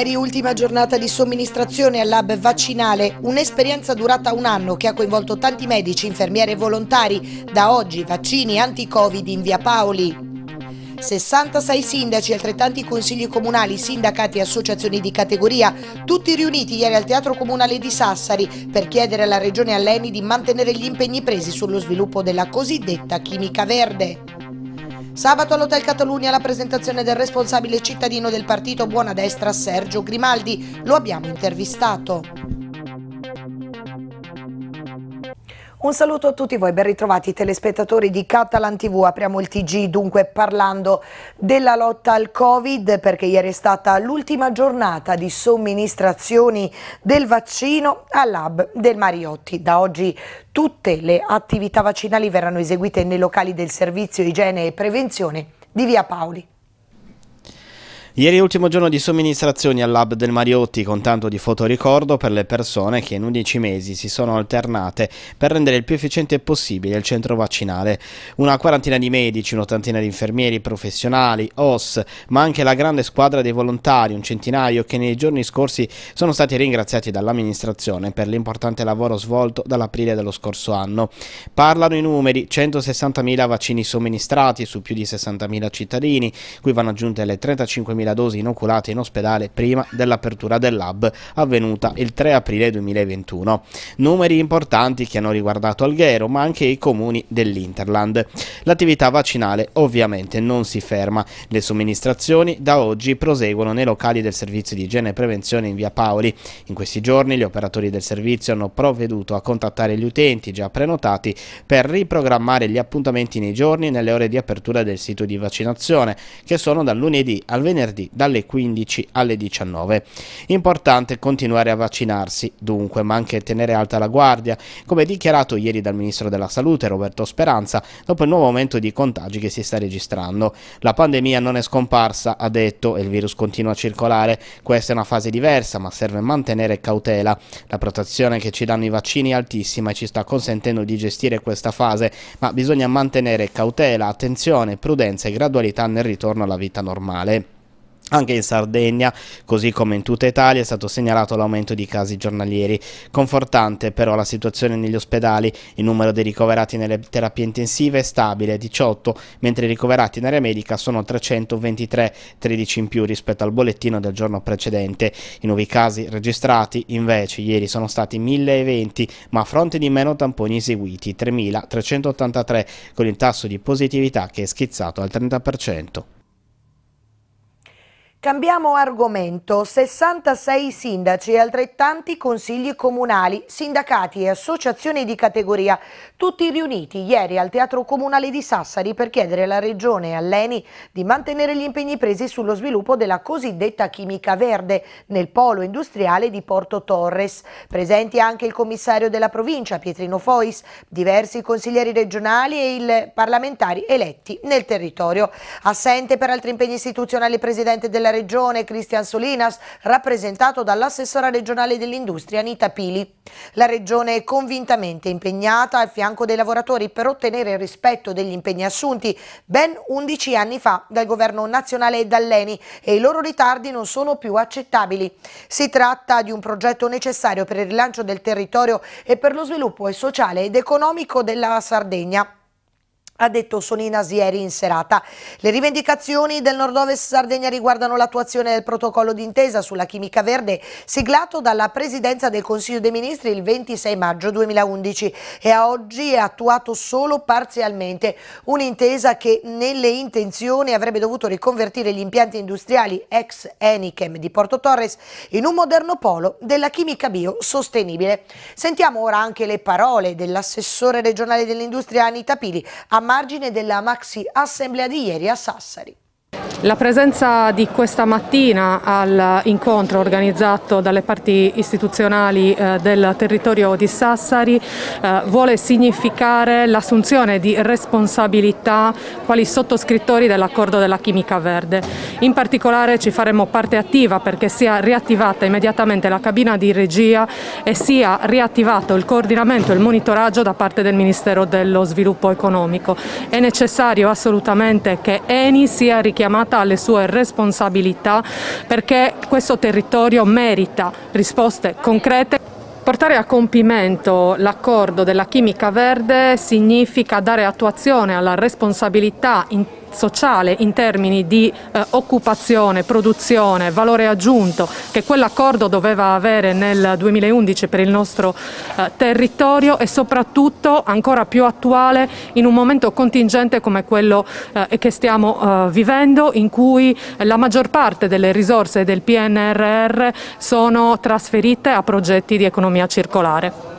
Ieri ultima giornata di somministrazione al lab vaccinale, un'esperienza durata un anno che ha coinvolto tanti medici, infermieri e volontari. Da oggi vaccini anti-Covid in via Paoli. 66 sindaci altrettanti consigli comunali, sindacati e associazioni di categoria, tutti riuniti ieri al Teatro Comunale di Sassari per chiedere alla Regione Alleni di mantenere gli impegni presi sullo sviluppo della cosiddetta chimica verde. Sabato all'Hotel Catalunya la presentazione del responsabile cittadino del partito Buona Destra Sergio Grimaldi. Lo abbiamo intervistato. Un saluto a tutti voi, ben ritrovati telespettatori di Catalan TV. Apriamo il TG dunque parlando della lotta al Covid perché ieri è stata l'ultima giornata di somministrazioni del vaccino al lab del Mariotti. Da oggi tutte le attività vaccinali verranno eseguite nei locali del servizio igiene e prevenzione di Via Paoli. Ieri è ultimo giorno di somministrazioni al Lab del Mariotti con tanto di fotoricordo per le persone che in 11 mesi si sono alternate per rendere il più efficiente possibile il centro vaccinale. Una quarantina di medici, un'ottantina di infermieri professionali, OS, ma anche la grande squadra dei volontari, un centinaio che nei giorni scorsi sono stati ringraziati dall'amministrazione per l'importante lavoro svolto dall'aprile dello scorso anno. Parlano i numeri, 160.000 vaccini somministrati su più di 60.000 cittadini, cui vanno aggiunte le 35.000 100.000 dosi inoculate in ospedale prima dell'apertura del lab avvenuta il 3 aprile 2021. Numeri importanti che hanno riguardato Alghero ma anche i comuni dell'Interland. L'attività vaccinale ovviamente non si ferma. Le somministrazioni da oggi proseguono nei locali del servizio di igiene e prevenzione in via Paoli. In questi giorni gli operatori del servizio hanno provveduto a contattare gli utenti già prenotati per riprogrammare gli appuntamenti nei giorni e nelle ore di apertura del sito di vaccinazione che sono dal lunedì al venerdì venerdì dalle 15 alle 19. Importante continuare a vaccinarsi, dunque, ma anche tenere alta la guardia, come dichiarato ieri dal Ministro della Salute Roberto Speranza, dopo il nuovo aumento di contagi che si sta registrando. La pandemia non è scomparsa, ha detto, e il virus continua a circolare. Questa è una fase diversa, ma serve mantenere cautela. La protezione che ci danno i vaccini è altissima e ci sta consentendo di gestire questa fase, ma bisogna mantenere cautela, attenzione, prudenza e gradualità nel ritorno alla vita normale. Anche in Sardegna, così come in tutta Italia, è stato segnalato l'aumento di casi giornalieri. Confortante però la situazione negli ospedali, il numero dei ricoverati nelle terapie intensive è stabile, 18, mentre i ricoverati in area medica sono 323, 13 in più rispetto al bollettino del giorno precedente. I nuovi casi registrati invece ieri sono stati 1020, ma a fronte di meno tamponi eseguiti, 3383, con il tasso di positività che è schizzato al 30%. Cambiamo argomento. 66 sindaci e altrettanti consigli comunali, sindacati e associazioni di categoria, tutti riuniti ieri al Teatro Comunale di Sassari per chiedere alla Regione e all'ENI di mantenere gli impegni presi sullo sviluppo della cosiddetta chimica verde nel polo industriale di Porto Torres. Presenti anche il commissario della provincia, Pietrino Fois, diversi consiglieri regionali e i parlamentari eletti nel territorio. Assente per altri impegni istituzionali il presidente della della Regione Cristian Solinas, rappresentato dall'assessora regionale dell'industria Anita Pili. La Regione è convintamente impegnata al fianco dei lavoratori per ottenere il rispetto degli impegni assunti ben 11 anni fa dal governo nazionale e dall'ENI e i loro ritardi non sono più accettabili. Si tratta di un progetto necessario per il rilancio del territorio e per lo sviluppo sociale ed economico della Sardegna ha detto Soninas ieri in serata. Le rivendicazioni del nord-ovest Sardegna riguardano l'attuazione del protocollo d'intesa sulla chimica verde siglato dalla Presidenza del Consiglio dei Ministri il 26 maggio 2011 e a oggi è attuato solo parzialmente. Un'intesa che nelle intenzioni avrebbe dovuto riconvertire gli impianti industriali ex Enichem di Porto Torres in un moderno polo della chimica bio sostenibile. Sentiamo ora anche le parole dell'assessore regionale dell'industria Anita Pili a margine della Maxi Assemblea di ieri a Sassari. La presenza di questa mattina all'incontro organizzato dalle parti istituzionali eh, del territorio di Sassari eh, vuole significare l'assunzione di responsabilità quali sottoscrittori dell'accordo della chimica verde. In particolare ci faremo parte attiva perché sia riattivata immediatamente la cabina di regia e sia riattivato il coordinamento e il monitoraggio da parte del Ministero dello Sviluppo Economico. È necessario assolutamente che Eni sia richiamata chiamata alle sue responsabilità perché questo territorio merita risposte concrete. Portare a compimento l'accordo della chimica verde significa dare attuazione alla responsabilità in sociale in termini di eh, occupazione, produzione, valore aggiunto che quell'accordo doveva avere nel 2011 per il nostro eh, territorio e soprattutto ancora più attuale in un momento contingente come quello eh, che stiamo eh, vivendo in cui la maggior parte delle risorse del PNRR sono trasferite a progetti di economia circolare.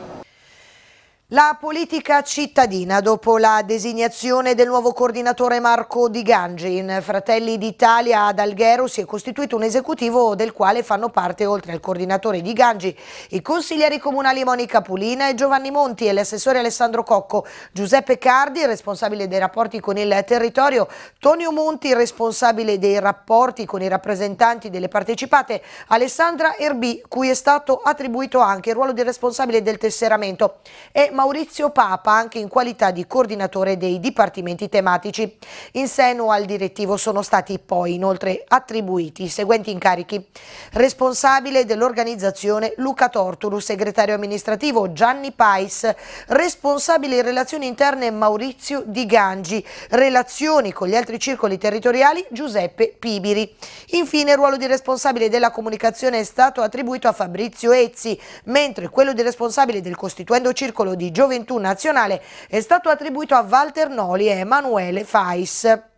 La politica cittadina, dopo la designazione del nuovo coordinatore Marco Di Gangi in Fratelli d'Italia ad Alghero, si è costituito un esecutivo del quale fanno parte, oltre al coordinatore Di Gangi, i consiglieri comunali Monica Pulina e Giovanni Monti e l'assessore Alessandro Cocco, Giuseppe Cardi, responsabile dei rapporti con il territorio, Tonio Monti, responsabile dei rapporti con i rappresentanti delle partecipate, Alessandra Erbi, cui è stato attribuito anche il ruolo di responsabile del tesseramento, e Maurizio Papa anche in qualità di coordinatore dei dipartimenti tematici. In seno al direttivo sono stati poi inoltre attribuiti i seguenti incarichi. Responsabile dell'organizzazione Luca Torturu, segretario amministrativo Gianni Pais, responsabile relazioni interne Maurizio Di Gangi, relazioni con gli altri circoli territoriali Giuseppe Pibiri. Infine il ruolo di responsabile della comunicazione è stato attribuito a Fabrizio Ezzi, mentre quello di responsabile del costituendo circolo di Gioventù Nazionale è stato attribuito a Walter Noli e Emanuele Fais.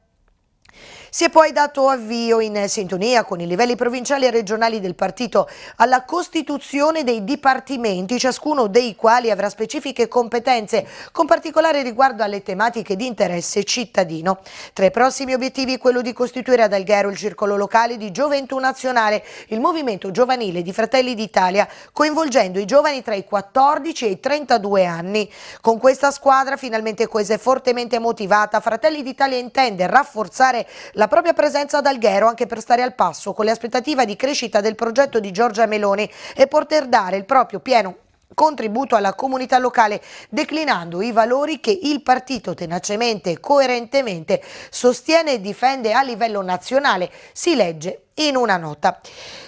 Si è poi dato avvio in sintonia con i livelli provinciali e regionali del partito alla costituzione dei dipartimenti, ciascuno dei quali avrà specifiche competenze, con particolare riguardo alle tematiche di interesse cittadino. Tra i prossimi obiettivi quello di costituire ad Alghero il circolo locale di Gioventù Nazionale, il movimento giovanile di Fratelli d'Italia, coinvolgendo i giovani tra i 14 e i 32 anni. Con questa squadra finalmente coesa e fortemente motivata, Fratelli d'Italia intende rafforzare la la propria presenza ad Alghero anche per stare al passo con le aspettative di crescita del progetto di Giorgia Meloni e poter dare il proprio pieno contributo alla comunità locale declinando i valori che il partito tenacemente e coerentemente sostiene e difende a livello nazionale, si legge in una nota.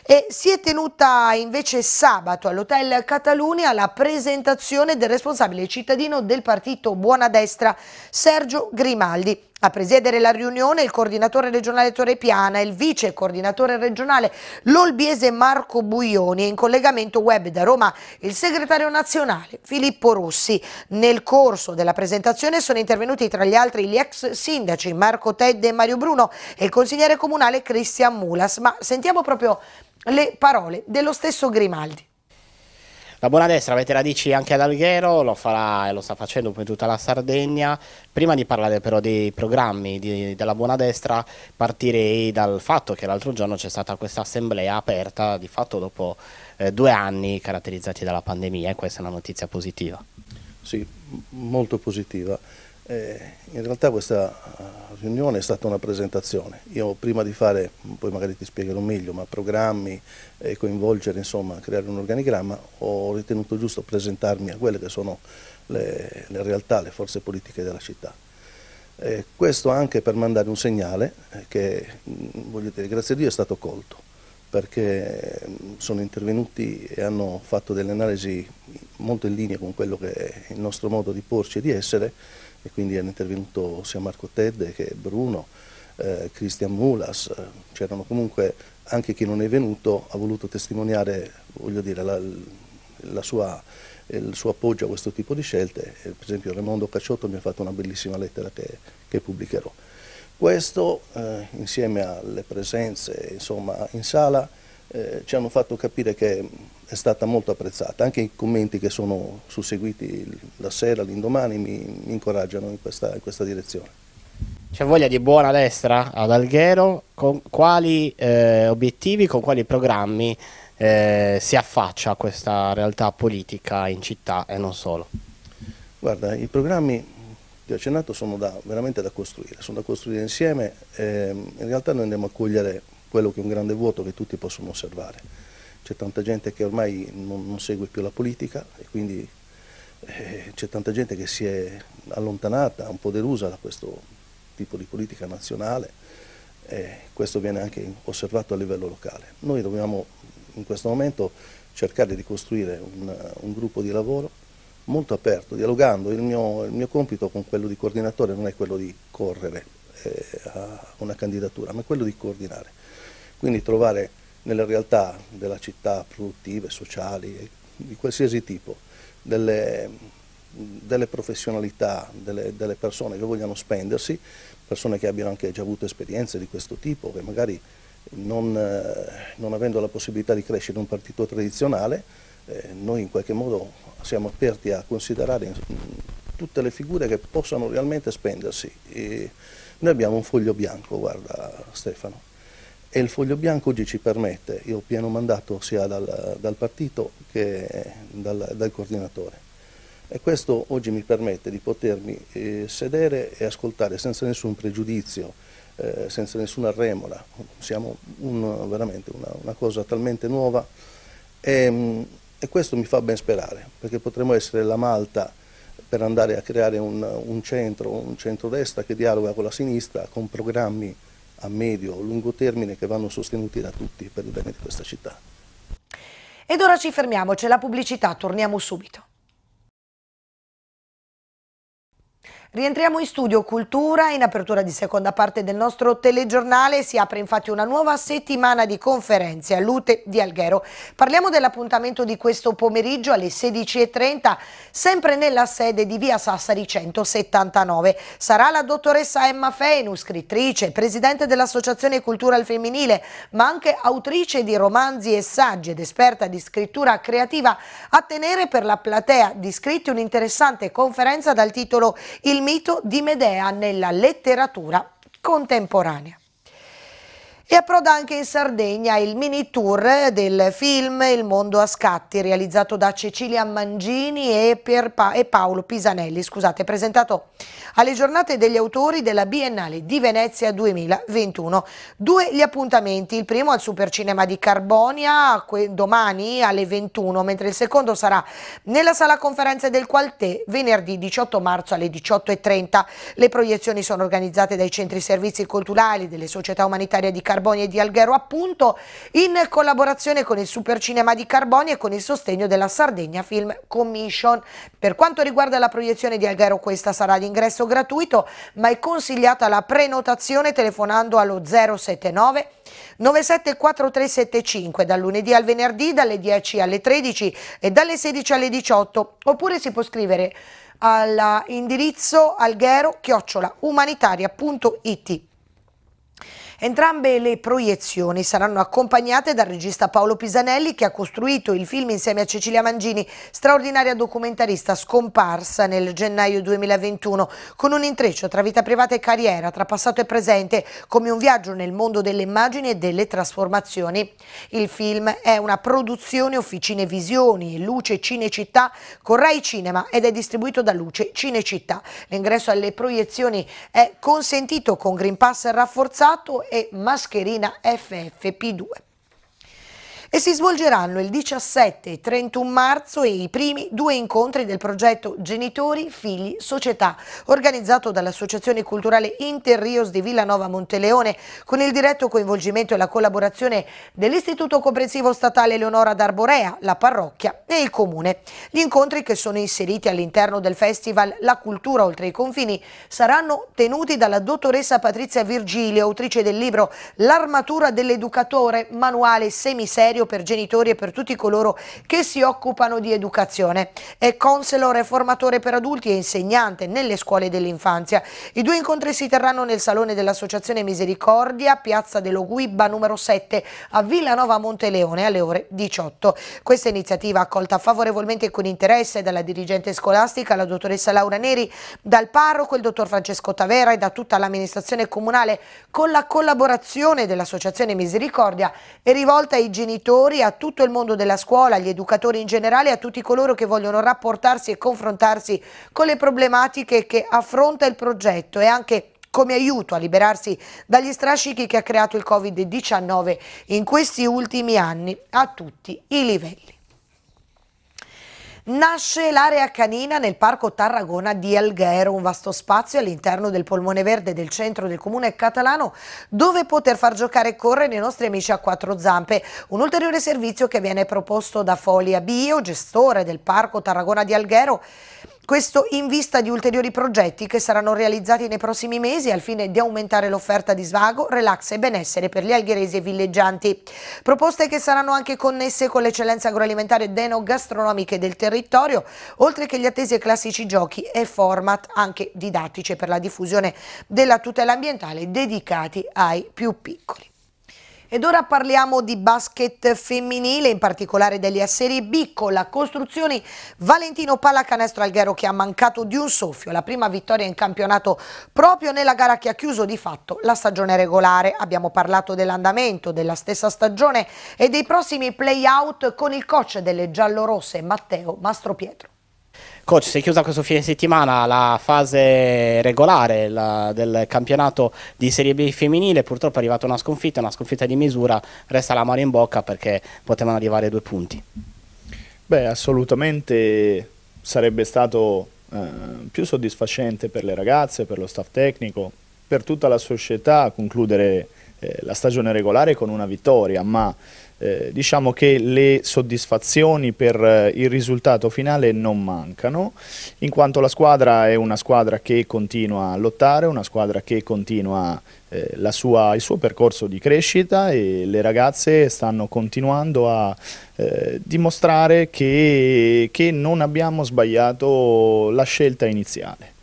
E si è tenuta invece sabato all'Hotel Catalunya la presentazione del responsabile cittadino del partito Buona Destra, Sergio Grimaldi. A presiedere la riunione il coordinatore regionale Torre Piana e il vice coordinatore regionale Lolbiese Marco Buioni e in collegamento web da Roma il segretario nazionale Filippo Rossi. Nel corso della presentazione sono intervenuti tra gli altri gli ex sindaci Marco Tedde e Mario Bruno e il consigliere comunale Cristian Mulas, ma sentiamo proprio le parole dello stesso Grimaldi. La buona destra avete radici anche ad Alghero, lo farà e lo sta facendo come tutta la Sardegna. Prima di parlare però dei programmi di, della buona destra, partirei dal fatto che l'altro giorno c'è stata questa assemblea aperta, di fatto dopo eh, due anni caratterizzati dalla pandemia e questa è una notizia positiva. Sì, molto positiva. Eh, in realtà questa eh, riunione è stata una presentazione. Io prima di fare, poi magari ti spiegherò meglio, ma programmi e eh, coinvolgere, insomma, creare un organigramma, ho ritenuto giusto presentarmi a quelle che sono le, le realtà, le forze politiche della città. Eh, questo anche per mandare un segnale che, mm, voglio dire, grazie a Dio è stato colto, perché mm, sono intervenuti e hanno fatto delle analisi molto in linea con quello che è il nostro modo di porci e di essere, e quindi hanno intervenuto sia Marco Tedde che Bruno, eh, Cristian Mulas, eh, c'erano comunque anche chi non è venuto ha voluto testimoniare dire, la, la sua, il suo appoggio a questo tipo di scelte, per esempio Raimondo Cacciotto mi ha fatto una bellissima lettera che, che pubblicherò. Questo eh, insieme alle presenze insomma, in sala eh, ci hanno fatto capire che è stata molto apprezzata, anche i commenti che sono susseguiti la sera, l'indomani mi, mi incoraggiano in questa, in questa direzione. C'è voglia di buona destra ad Alghero, con quali eh, obiettivi, con quali programmi eh, si affaccia a questa realtà politica in città e non solo? Guarda, i programmi che ho accennato sono da, veramente da costruire, sono da costruire insieme, eh, in realtà noi andiamo a cogliere quello che è un grande vuoto che tutti possono osservare. C'è tanta gente che ormai non, non, segue più la politica e quindi eh, c'è tanta gente che si è allontanata, un po' delusa da questo tipo di politica nazionale e questo viene anche osservato a livello locale. Noi dobbiamo in questo momento cercare di costruire un, un gruppo di lavoro molto aperto, dialogando. Il mio, il mio, compito con quello di coordinatore non è quello di correre eh, a una candidatura, ma quello di coordinare. Quindi trovare nelle realtà della città produttive, sociali, di qualsiasi tipo, delle, delle professionalità, delle, delle, persone che vogliano spendersi, persone che abbiano anche già avuto esperienze di questo tipo, che magari non, eh, non avendo la possibilità di crescere in un partito tradizionale, eh, noi in qualche modo siamo aperti a considerare tutte le figure che possano realmente spendersi. E noi abbiamo un foglio bianco, guarda Stefano, e il foglio bianco oggi ci permette, io ho pieno mandato sia dal, dal partito che dal, dal, coordinatore, e questo oggi mi permette di potermi eh, sedere e ascoltare senza nessun pregiudizio, eh, senza nessuna remora, siamo un, veramente una, una, cosa talmente nuova. E, e, questo mi fa ben sperare, perché potremo essere la Malta per andare a creare un, un centro, un centro-destra che dialoga con la sinistra, con programmi a medio o lungo termine che vanno sostenuti da tutti per il bene di questa città. Ed ora ci fermiamo, c'è la pubblicità, torniamo subito. Rientriamo in studio Cultura, in apertura di seconda parte del nostro telegiornale si apre infatti una nuova settimana di conferenze a Lute di Alghero. Parliamo dell'appuntamento di questo pomeriggio alle 16.30, sempre nella sede di via Sassari 179. Sarà la dottoressa Emma Fenu, scrittrice, presidente dell'Associazione Cultural Femminile, ma anche autrice di romanzi e saggi ed esperta di scrittura creativa, a tenere per la platea di iscritti un'interessante conferenza dal titolo Il mito di Medea nella letteratura contemporanea. E approda anche in Sardegna il mini tour del film Il mondo a scatti realizzato da Cecilia Mangini e, pa e Paolo Pisanelli, scusate, presentato alle giornate degli autori della Biennale di Venezia 2021. Due gli appuntamenti, il primo al Supercinema di Carbonia domani alle 21, mentre il secondo sarà nella sala conferenze del Qualtè venerdì 18 marzo alle 18.30. Le proiezioni sono organizzate dai centri servizi culturali delle società umanitarie di Carbonia Carboni di Alghero appunto in collaborazione con il Supercinema di Carboni e con il sostegno della Sardegna Film Commission. Per quanto riguarda la proiezione di Alghero questa sarà di ingresso gratuito ma è consigliata la prenotazione telefonando allo 079 974375 dal lunedì al venerdì dalle 10 alle 13 e dalle 16 alle 18 oppure si può scrivere all'indirizzo alghero-umanitaria.it Entrambe le proiezioni saranno accompagnate dal regista Paolo Pisanelli che ha costruito il film insieme a Cecilia Mangini, straordinaria documentarista scomparsa nel gennaio 2021, con un intreccio tra vita privata e carriera, tra passato e presente, come un viaggio nel mondo delle immagini e delle trasformazioni. Il film è una produzione Officine Visioni, Luce Cinecittà con Rai Cinema ed è distribuito da Luce Cinecittà. L'ingresso alle proiezioni è consentito con Green Pass rafforzato e mascherina FFP2 e si svolgeranno il 17 e 31 marzo i primi due incontri del progetto Genitori, Figli, Società, organizzato dall'Associazione Culturale Interrios di Villanova Monteleone con il diretto coinvolgimento e la collaborazione dell'Istituto Comprensivo Statale Leonora d'Arborea, la parrocchia e il Comune. Gli incontri che sono inseriti all'interno del festival La Cultura Oltre i Confini saranno tenuti dalla dottoressa Patrizia Virgilio, autrice del libro L'armatura dell'educatore, manuale semiserio serio per genitori e per tutti coloro che si occupano di educazione. È counselor e formatore per adulti e insegnante nelle scuole dell'infanzia. I due incontri si terranno nel salone dell'Associazione Misericordia, Piazza dello Guibba numero 7 a Villanova Monteleone alle ore 18. Questa iniziativa accolta favorevolmente e con interesse dalla dirigente scolastica, la dottoressa Laura Neri, dal parroco, il dottor Francesco Tavera e da tutta l'amministrazione comunale con la collaborazione dell'Associazione Misericordia è rivolta ai genitori genitori, a tutto il mondo della scuola, agli educatori in generale, a tutti coloro che vogliono rapportarsi e confrontarsi con le problematiche che affronta il progetto e anche come aiuto a liberarsi dagli strascichi che ha creato il Covid-19 in questi ultimi anni a tutti i livelli. Nasce l'area canina nel Parco Tarragona di Alghero, un vasto spazio all'interno del polmone verde del centro del comune catalano dove poter far giocare e correre i nostri amici a quattro zampe. Un ulteriore servizio che viene proposto da Folia Bio, gestore del Parco Tarragona di Alghero, questo in vista di ulteriori progetti che saranno realizzati nei prossimi mesi al fine di aumentare l'offerta di svago, relax e benessere per gli algheresi e villeggianti. Proposte che saranno anche connesse con le eccellenze agroalimentari ed enogastronomiche del territorio, oltre che gli attesi e classici giochi e format anche didattici per la diffusione della tutela ambientale dedicati ai più piccoli. Ed ora parliamo di basket femminile, in particolare degli A Serie B, con la costruzione Valentino Pallacanestro Alghero che ha mancato di un soffio, la prima vittoria in campionato proprio nella gara che ha chiuso di fatto la stagione regolare. Abbiamo parlato dell'andamento della stessa stagione e dei prossimi play-out con il coach delle giallorosse Matteo Mastropietro. Coach, si è chiusa questo fine settimana la fase regolare la, del campionato di Serie B femminile, purtroppo è arrivata una sconfitta, una sconfitta di misura, resta la mano in bocca perché potevano arrivare due punti. Beh, assolutamente sarebbe stato eh, più soddisfacente per le ragazze, per lo staff tecnico, per tutta la società concludere eh, la stagione regolare con una vittoria, ma eh, diciamo che le soddisfazioni per eh, il risultato finale non mancano, in quanto la squadra è una squadra che continua a lottare, una squadra che continua eh, sua, il suo percorso di crescita e le ragazze stanno continuando a eh, dimostrare che, che non abbiamo sbagliato la scelta iniziale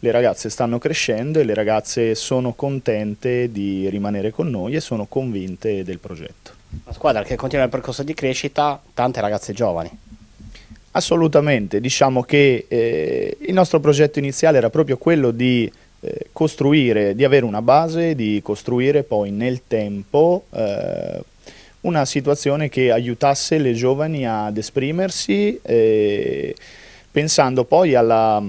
le ragazze stanno crescendo e le ragazze sono contente di rimanere con noi e sono convinte del progetto. Una squadra che continua il percorso di crescita, tante ragazze giovani. Assolutamente, diciamo che eh, il nostro progetto iniziale era proprio quello di eh, costruire, di avere una base, di costruire poi nel tempo eh, una situazione che aiutasse le giovani ad esprimersi, eh, pensando poi alla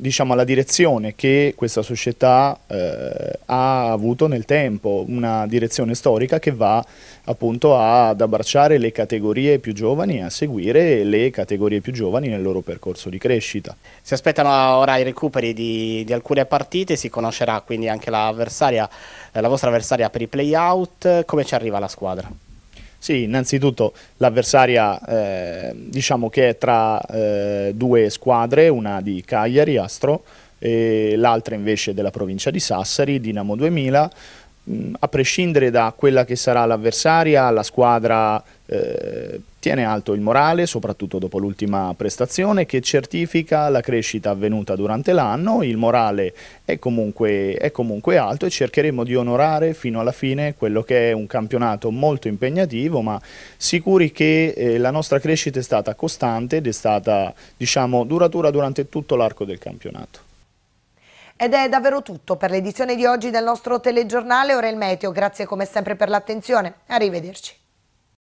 diciamo, alla direzione che questa società eh, ha avuto nel tempo, una direzione storica che va appunto ad abbracciare le categorie più giovani e a seguire le categorie più giovani nel loro percorso di crescita. Si aspettano ora i recuperi di, di alcune partite, si conoscerà quindi anche la, eh, vostra avversaria per i play-out, come ci arriva la squadra? Sì, innanzitutto l'avversaria eh, diciamo che è tra eh, due squadre, una di Cagliari, Astro, e l'altra invece della provincia di Sassari, Dinamo 2000. Mm, a prescindere da quella che sarà l'avversaria, la squadra eh, tiene alto il morale, soprattutto dopo l'ultima prestazione, che certifica la crescita avvenuta durante l'anno, il morale è comunque, è comunque, alto e cercheremo di onorare fino alla fine quello che è un campionato molto impegnativo, ma sicuri che eh, la nostra crescita è stata costante ed è stata diciamo, duratura durante tutto l'arco del campionato. Ed è davvero tutto per l'edizione di oggi del nostro telegiornale, ora il meteo, grazie come sempre per l'attenzione, arrivederci.